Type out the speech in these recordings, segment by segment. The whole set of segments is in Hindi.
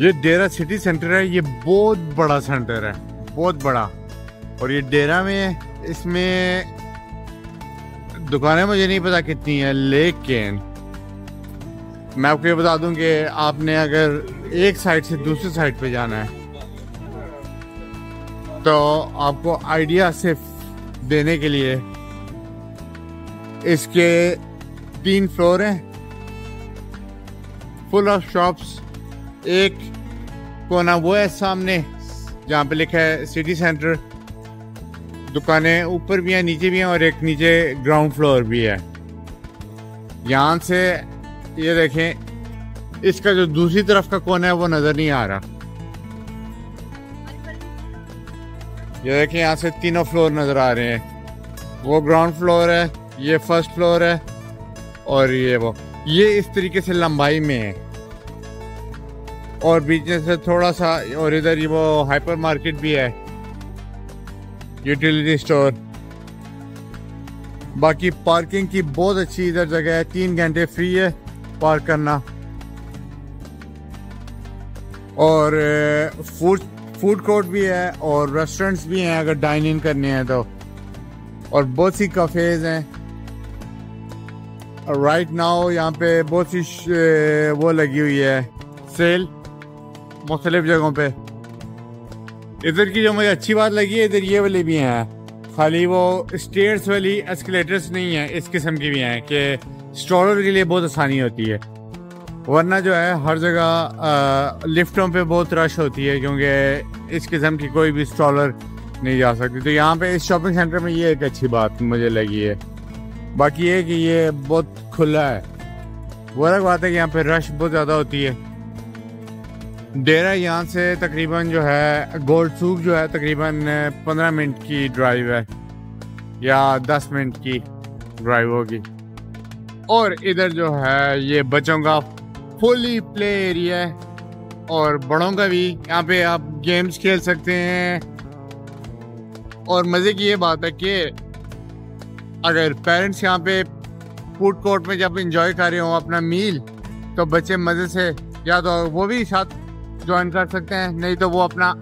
ये डेरा सिटी सेंटर है, ये बहुत बड़ा सेंटर है, बहुत बड़ा। और ये डेरा में, इसमें दुकानें मुझे नहीं पता कितनी है, लेकिन मैं आपको ये बता दूँ कि आपने अगर एक साइड से दूसरी साइड पे जाना है तो आपको आइडिया सिर्फ़ देने के लिए इसके तीन फ्लोर हैं। फुल ऑफ़ शॉप्स, एक कोना वो है सामने, जहाँ पे लिखा है सिटी सेंटर दुकानें ऊपर भी हैं, नीचे भी हैं और एक नीचे ग्राउंड फ्लोर भी है। यहाँ से ये देखें, इसका जो दूसरी तरफ़ का कोना है, वो नज़र नहीं आ रहा। ये देखें, यहाँ से तीनों फ्लोर नज़र आ रहे हैं। वो ग्राउंड फ्लोर है, ये फ़र्स्ट फ्लोर है, और ये वो। ये इस तरीके से लंबाई में है। और बीच में से थोड़ा सा, और इधर ये वो हाइपर मार्केट भी है। यूटिलिटी स्टोर बाकी पार्किंग की बहुत अच्छी इधर जगह है, तीन घंटे फ्री है पार्क करना। और फ़ूड फ़ूड कोर्ट भी है और रेस्टोरेंट्स भी हैं, अगर डाइन इन करने हैं तो। और बहुत सी कफेज हैं। राइट नाउ यहाँ पे बहुत सी वो लगी हुई है। सेल मुख्तलिफ़ जगहों पे। इधर की जो मुझे अच्छी बात लगी है, इधर ये वाली भी हैं। खाली वो स्टेयर्स वाली एस्केलेटर्स नहीं है, इस किस्म की भी हैं कि स्टॉलर के लिए बहुत आसानी होती है। वरना जो है, हर जगह लिफ्टों पे बहुत रश होती है, क्योंकि इस किस्म की कोई भी स्टॉलर नहीं जा सकती। तो यहाँ पे इस शॉपिंग सेंटर में ये एक अच्छी बात मुझे लगी है। बाकी ये कि ये बहुत खुला है। वो अलग बात है कि यहाँ पे रश बहुत ज़्यादा होती है। डेरा यहाँ से तकरीबन जो है, गोल्ड सूप जो है, तकरीबन पंद्रह मिनट की ड्राइव है, या दस मिनट की ड्राइव होगी। और इधर जो है, ये बच्चों का फुली प्ले एरिया है, और बड़ों का भी। यहाँ पे आप गेम्स खेल सकते हैं। और मज़े की ये बात है कि अगर पेरेंट्स यहाँ पे फ़ूड कोर्ट में जब इंजॉय कर रहे हो अपना मील तो बच्चे मज़े से, या तो वो भी साथ ज्वाइन कर सकते हैं, नहीं तो वो अपना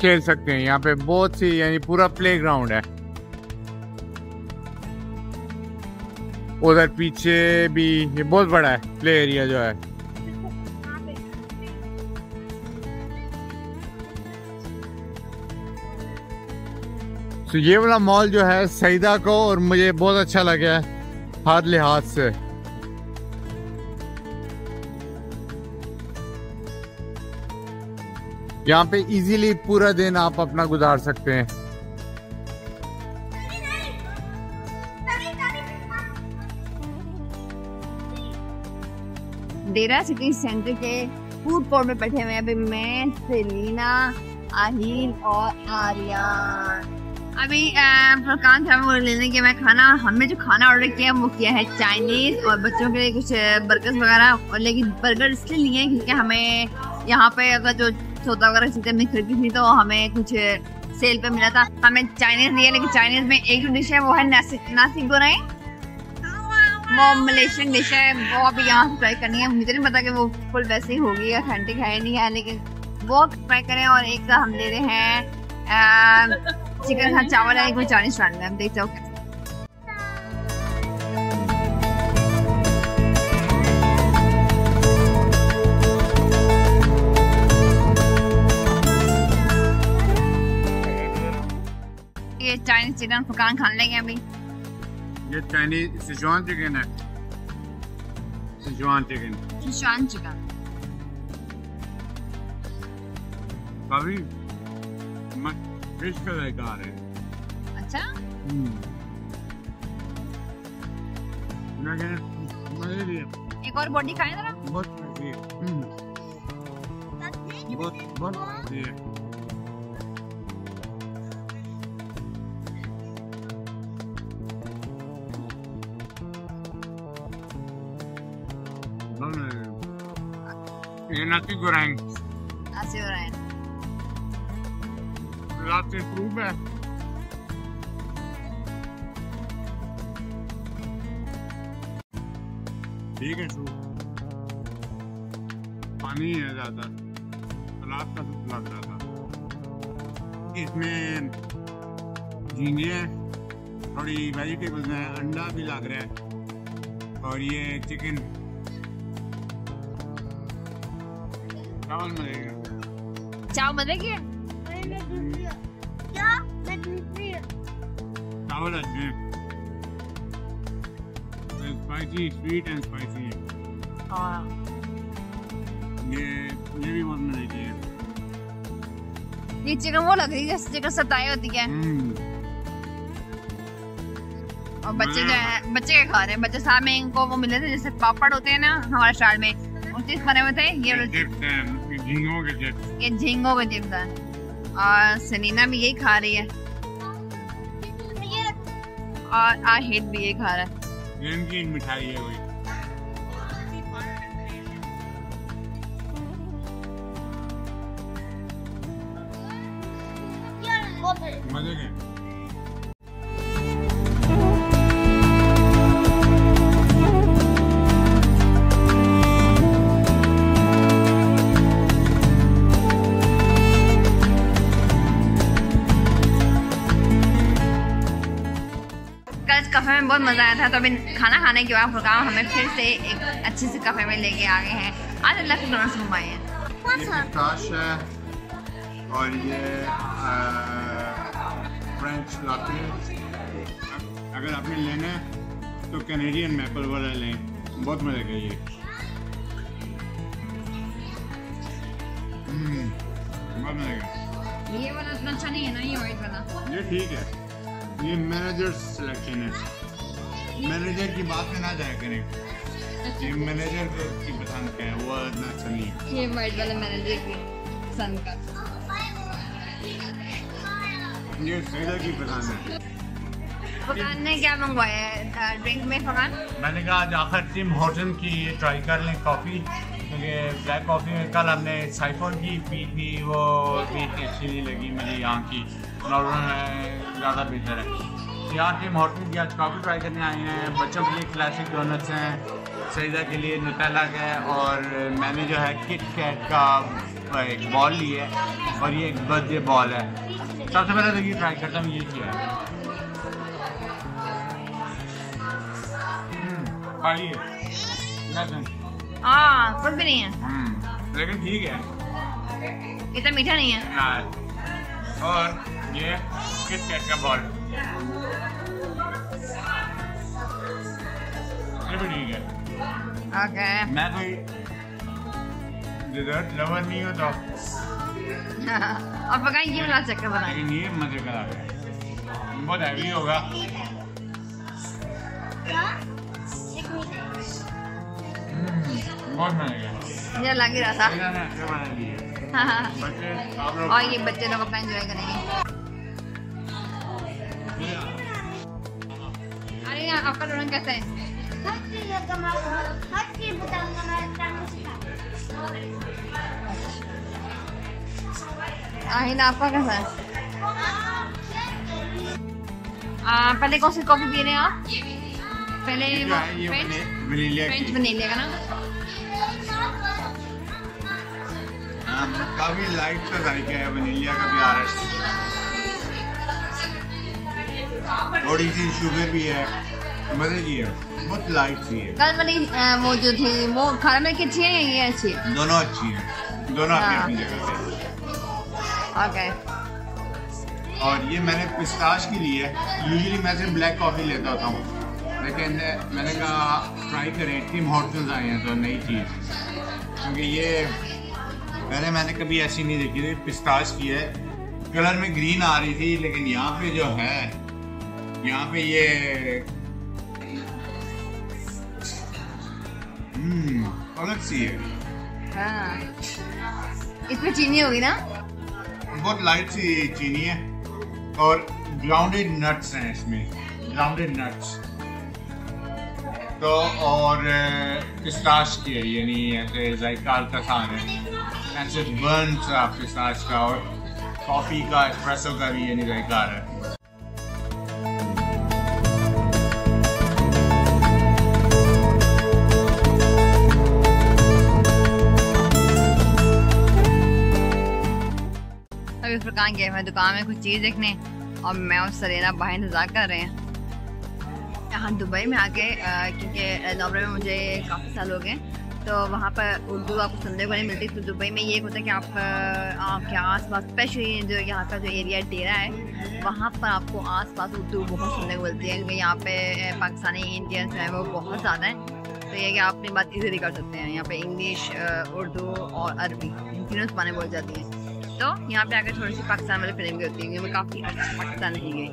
खेल सकते हैं। यहाँ पे बहुत सी, यानी पूरा प्ले ग्राउंड है। उधर पीछे भी, ये बहुत बड़ा है प्ले एरिया जो है। तो ये वाला मॉल जो है, सईदा को, और मुझे बहुत अच्छा लगा है हर लिहाज से। यहाँ पे इजीली पूरा दिन आप अपना गुजार सकते हैं। डेरा सिटी सेंटर के फ़ूड कोर्ट में बैठे हुए अभी मैं, सेलिना, आहिल और आर्यन। अभी फरकान था? वो लेने के मैं खाना, हमने जो खाना ऑर्डर किया वो किया है चाइनीज़ और बच्चों के लिए कुछ बर्गर वगैरह। और लेकिन बर्गर इसलिए लिए हैं क्योंकि हमें यहाँ पे अगर जो सौदा वगैरह चीज़ें हमने खरीदी थी तो हमें कुछ सेल पे मिला था। हमें चाइनीज़ दिया लेकिन चाइनीज़ में एक जो डिश है, वो है नासी नासी गोराई वो मलेशियन डिश है, वो अभी यहाँ से ट्राई करनी है। मुझे नहीं पता कि वो फुल वैसे ही होगी अथेंटिक है नहीं है, लेकिन वो ट्राई करें और एक हम ले रहे हैं चिकन हाँ चावल है, एक चाइनीज़ स्टैंड में हम देखते हो चिकन फुकान खा लेंगे अभी। ये चाइनीज़ सिचुआन चिकन है। सिचुआन चिकन सिचुआन चिकन काफ़ी फ़िश का आ रहा है। अच्छा? हम्म। एक और बॉडी खाए जरा। बहुत हम्म। बहुत बहुत nasi goreng. Nasi goreng. Latte berubah. ठीक है शू पानी है ज़्यादा रात का सूप लग रहा था इसमें झींगे हैं थोड़ी वेजिटेबल्स हैं अंडा भी लग रहा है और ये चिकन चावल मिलेगा चाव बदलेगी चावल अच्छे स्पाइसी स्वीट एंड स्पाइसी हाँ ये ये भी बहुत की है ये चिकन वो लग रही है जैसे चिकन सताई होती है और बच्चे जो है बच्चे क्या खा रहे हैं बच्चे साथ में इनको वो मिले थे जैसे पापड़ होते हैं ना हमारे शहर में उस चीज़ खाने में थे ये हैं झींगों के चिप्स ये झींगों के चिप्स है। और सनीना भी यही खा रही है। और आहिद भी यही खा रहा है। ये इनकी मिठाई है कोई मज़ा आया था। तो अभी खाना खाने के बाद प्रोग्राम हमें फिर से एक अच्छे से कफ़े में लेके आ गए हैं। आज अल्लाह के डोनर से घुमाए हैं। और ये फ्रेंच लाटे अगर आपने लेना है तो कैनेडियन मैपल वाला लें। बहुत मज़े का ये। हम्म, बहुत मज़े का ये वाला इतना अच्छा नहीं है ना ये वाइट वाला? ये ठीक है। ये मैनेजर सिलेक्शन है। मैनेजर की बात में ना जाया करें। ये मैनेजर को की पसंद का है वो इतना अच्छा नहीं है। ये वाइट वाला मैनेजर की सन का। ये सैदा की पसंद है। फरहान ने क्या मंगवाया है? ड्रिंक में फरहान? मैंने कहा आज आखिर टिम हॉर्टन की ये ट्राई कर लें कॉफ़ी क्योंकि ब्लैक कॉफ़ी में कल हमने साइफोन की पी थी वो भी अच्छी नहीं लगी मुझे यहाँ की। नॉर्मल ज़्यादा बेहतर है। यहाँ की आज कॉफ़ी ट्राई करने आए हैं। बच्चों के लिए क्लासिक डोनट्स हैं सईदा के लिए नुटेला का है और मैंने जो है किट कैट का एक बॉल ली है और ये एक बर्थडे बॉल है। सबसे पहले तो ये ट्राई करता हूँ ये क्या है? हम्म, हाँ? कुछ भी नहीं है। हम्म, लेकिन ठीक है। इतना मीठा नहीं है। हाँ। और ये किट कैट का बॉल भी ठीक है। ओके मैं कोई डिजर्ट लवर नहीं हूँ तो और पकाए ये वाला चक्कर बनाए लेकिन ये मज़े का है बहुत हैवी होगा। बहुत मज़े का। लग ही रहा था। सईदा ने बना लिए बच्चे लोग और ये बच्चे लोग अपना एंजॉय करेंगे। अरे आपका डोनट कैसा है? आहिद आपका कैसा है? आ, पहले कौन सी कॉफ़ी पी रहे हैं आप? पहले फ्रेंच वनीलिया की। ना? हाँ, काफ़ी लाइट सा जायका है वनीलिया का भी आ रहा है। थोड़ी सी शुगर भी है। मज़े की है बहुत लाइट सी है। कल वाली वो जो थी वो खाने में की अच्छी है या ये अच्छी है? दोनों अच्छी हैं दोनों अपनी हाँ। अपनी जगह पे ओके और ये मैंने पिस्ताश की ली है। यूजुअली मैं सिर्फ़ ब्लैक कॉफ़ी लेता होता हूँ। लेकिन मैंने कहा ट्राई करें टिम हॉर्टन्स आए हैं तो नई चीज़। क्योंकि ये पहले मैंने कभी ऐसी नहीं देखी थी। पिस्ताश की है। कलर में ग्रीन आ रही थी लेकिन यहाँ पे जो है यहाँ पे ये अलग सी है। हाँ। इसमें चीनी होगी ना? बहुत लाइट सी चीनी है और ग्राउंडेड नट्स हैं इसमें ग्राउंडेड नट्स तो और पिस्ताश की है यानी ऐसे जायका हल्का सा है। ऐसे बर्न सा पिस्ताश का और कॉफ़ी का एस्प्रेसो का भी यानी जायका आ रहा है। फुरकान गए हुए दुकान में कुछ चीज़ देखने, और मैं और सरेना बाहर इंतज़ार कर रहे हैं। यहाँ दुबई में आके क्योंकि नॉर्वे में मुझे काफ़ी साल हो गए तो वहाँ पर उर्दू आपको सुनने को नहीं मिलती तो दुबई में ये होता है कि आप आपके आस पास स्पेशली जो यहाँ का जो एरिया डेरा है, वहाँ पर आपको आस पास उर्दू बहुत सुनने को मिलती है, क्योंकि यहाँ पे पाकिस्तानी इंडियंस हैं वो बहुत ज़्यादा हैं। तो ये कि आप अपनी बात इजीली कर सकते हैं। यहाँ पे इंग्लिश उर्दू और अरबी, इन तीनों जबानें बोल जाती हैं। तो यहाँ पे आकर थोड़ी सी पाकिस्तान वाली फ़िल्म भी होती है काफ़ी अच्छी पाकिस्तान की गई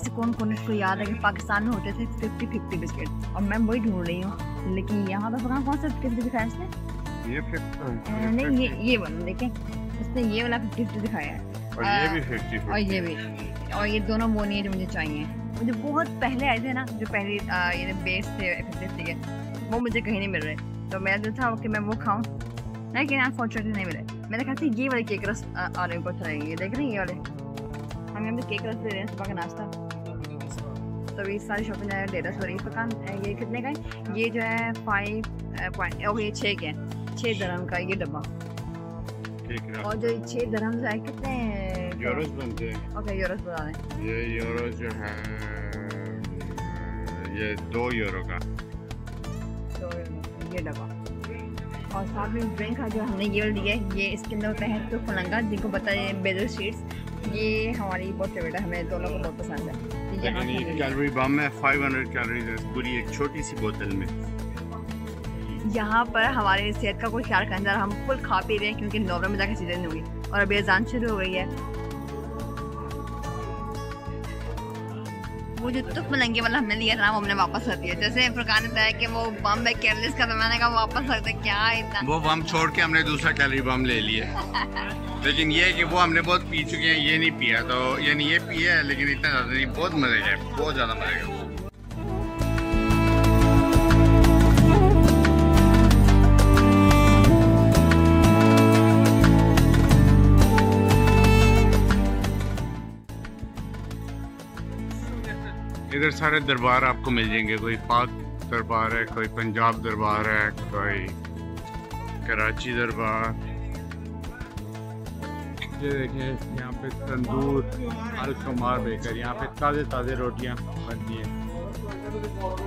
से कौन कौन इसको याद है कि पाकिस्तान में होते थे फिफ्टी फिफ्टी बिस्किट और मैं वही ढूंढ रही हूँ लेकिन यहाँ पर पता कौन सा फिफ्टी दिखाया इसने ये फिफ्टी नहीं ये ये वाला देखें उसने ये वाला फिफ्टी फिफ्टी दिखाया है। और ये भी फिफ्टी और ये भी और ये दोनों वो नहीं है जो मुझे चाहिए। मुझे बहुत पहले आए थे ना जो पहले ये बेस थे फिफ्टी के वो मुझे कहीं नहीं मिल रहे। तो मैं जो था कि मैं वो खाऊं। लेकिन अनफॉर्चुनेटली नहीं मिले। मेरे ख्याल से ये वाले केक रस आ रहे को अच्छा लगेंगे देख रही है ये वाले? हम यहाँ पे केक रस दे रहे हैं सुबह का नाश्ता। तो ये सारी शॉपिंग डेटा रहा सॉरी पकान ये कितने का है? ये जो है फाइव पॉइंट ओके ये छः के हैं। छः दरम का ये डब्बा। और जो छः दरम है कितने यूरोस बनते हैं। ओके यूरोस बता दें ये यूरो जो है ये दो यूरो का। यूरो ये डब्बा और साथ में ड्रिंक का जो हमने ये लिया है ये इसके अंदर होता है तो फलंगा जिनको पता है बेदर शीट्स ये हमारी बहुत फेवरेट है हमें दोनों को बहुत पसंद है। कैलोरी बम है 500 कैलोरीज है पूरी एक छोटी सी बोतल में। यहाँ पर हमारे सेहत का कोई ख्याल करने हम फुल खा पी रहे हैं क्योंकि नवंबर में जाकर सीज़न हुई और अभी अजान शुरू हो गई है जो तुक मलंगे वाला हमने लिया था वो हमने वापस कर दिया। जैसे फुरकान ने बताया कि वो बम है केयरलेस का जमाने का वापस रख दे, क्या इतना? वो बम छोड़ के हमने दूसरा कैलरी बम ले लिया लेकिन ये कि वो हमने बहुत पी चुके हैं, ये नहीं पिया तो यानी ये पिया है लेकिन इतना ज़्यादा नहीं, बहुत मज़े है, बहुत ज़्यादा मज़े इधर सारे दरबार आपको मिल जाएँगे। कोई पाक दरबार है कोई पंजाब दरबार है कोई कराची दरबार। ये देखें यहाँ पे तंदूर अल कमार बेकर यहाँ पे ताज़े ताज़े रोटियाँ बनती हैं।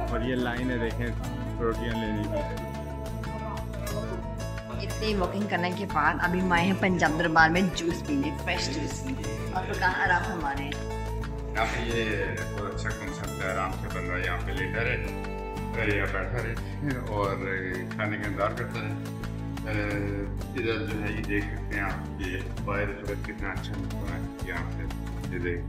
और ये लाइन है देखें रोटियाँ लेने की। इतनी वॉकिंग करने के बाद अभी माए हैं पंजाब दरबार में जूस पीने फ्रेश जूस और तो कहाँ आराम हमारे यहाँ पे ये बहुत अच्छा है आराम से बंदा यहाँ पे लेटा रहे या बैठा रहे। और खाने का इंतज़ार करता रहे। इधर जो है, ये देख सकते हैं आप, ये बाहर जो कितना अच्छा मौसम है यहाँ पे। ये देख।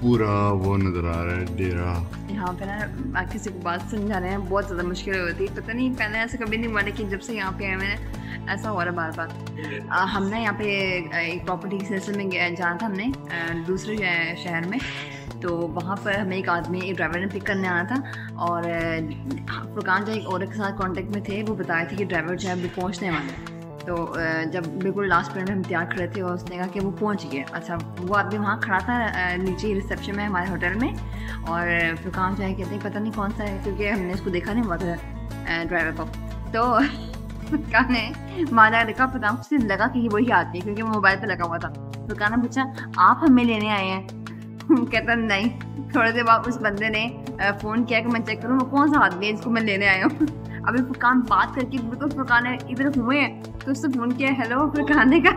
पूरा वो नज़र आ रहा है, डेरा। यहाँ पे ना किसी को बात समझा रहे हैं बहुत ज़्यादा मुश्किल होती है। पता नहीं, पहले ऐसा कभी नहीं हुआ लेकिन जब से यहाँ पे आए मैंने ऐसा हो रहा है बार बार। हमने यहाँ पे एक प्रॉपर्टी के सिलसिले में जाना था हमने दूसरे शहर में। तो वहाँ पर हमें एक आदमी, एक ड्राइवर ने पिक करने आना था और फुरकान जो एक औरत के साथ कांटेक्ट में थे, वो बताए थे कि ड्राइवर जो है अभी पहुँचने वाले तो जब बिल्कुल लास्ट मिनट में हम तैयार खड़े थे और उसने कहा कि वो पहुँच गए अच्छा वो आदमी वहाँ खड़ा था नीचे रिसेप्शन में, हमारे होटल में। और फुरकान जो है कहते हैं, पता नहीं कौन सा है? क्योंकि हमने उसको देखा नहीं हुआ था ड्राइवर को। तो फुरकान ने देखा पता उससे लगा कि वही आती है, क्योंकि वो मोबाइल पर लगा हुआ था। फुरकान ने पूछा, आप हमें लेने आए हैं? कहता, नहीं। थोड़ी देर बाद उस बंदे ने फ़ोन किया कि मैं चेक करूँ कौन सा आदमी है जिसको मैं लेने आया हूँ? अभी फुकान बात करके बिल्कुल फुकान इधर हुए हैं तो उससे फ़ोन किया, हेलो फुकाने का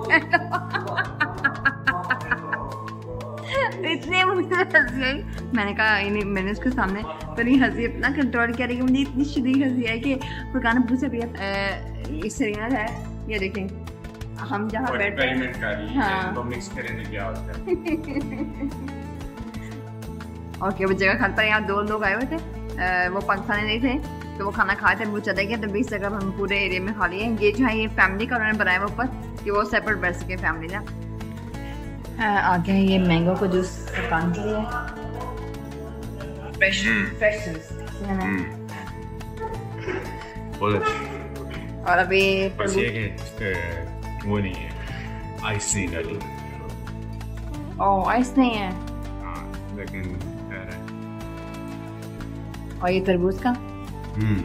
इतने मुझे हँसी आई मैंने कहा मैंने उसके सामने तो नहीं हँसी अपना कंट्रोल किया लेकिन मुझे इतनी शुद्ध हँसी आई कि फुकान ने पूछा भैया इस सरीना है ये देखें। हम जहाँ बैठे हैं। हाँ मिक्स करेंगे क्या होता है। ओके वो जगह खान पर? यहाँ दो लोग आए हुए थे। वो पाकिस्तानी नहीं थे तो वो खाना खाए थे वो चले गए तो बीस जगह हम पूरे एरिया में खा लिए। ये जो है ये फैमिली का उन्होंने बनाया ऊपर कि वो सेपरेट बैठ सके फैमिली ना। आगे ये मैंगो को जूस दुकान के लिए। फ्रेश फ्रेश जूस और अभी बस ये कि वो नहीं है आइस नहीं डाली ओह आइस नहीं है हाँ लेकिन और ये तरबूज का हम्म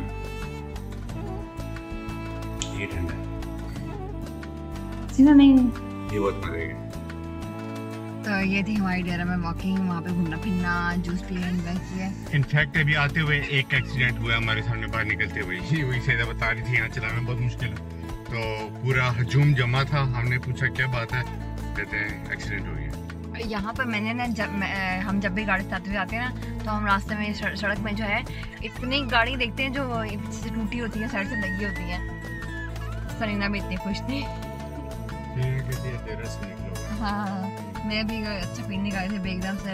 ये ठंडा सीधा नहीं ये बहुत मज़े का तो ये थी हमारी डेरा में वॉकिंग वहाँ पे घूमना फिरना जूस पिए एंजॉय किया। इनफैक्ट अभी आते हुए एक एक्सीडेंट हुआ हमारे सामने बाहर निकलते हुए। ही वही से बता रही थी यहाँ चलाना बहुत मुश्किल है। तो पूरा हजूम जमा था हमने पूछा क्या बात है? कहते हैं एक्सीडेंट हो गया। यहाँ पर मैंने ना जब मैं, हम जब भी गाड़ी चलाते हुए आते हैं ना तो हम रास्ते में सड़क में जो है इतनी गाड़ी देखते हैं जो टूटी होती है साइड से लगी होती है। सरीना भी इतनी खुश थी। हाँ। मैं भी अच्छा पीने गए थे एकदम से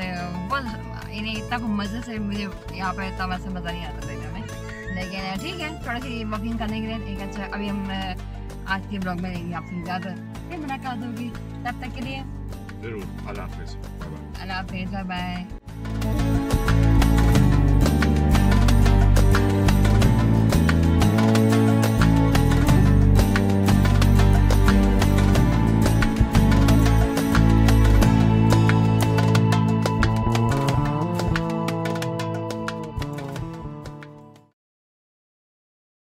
बहुत इन्हें इतना मज़े से मुझे यहाँ पर इतना वैसे मज़ा नहीं आता देखने में। लेकिन ठीक है थोड़ा सी वॉकिंग करने के लिए एक अच्छा अभी हम आज के ब्लॉग में लेंगे आपसे इजाज़त फिर मुलाकात होगी तब तक के लिए ज़रूर अल्लाह हाफिज़ बाय बाय अल्लाह हाफिज़ बाय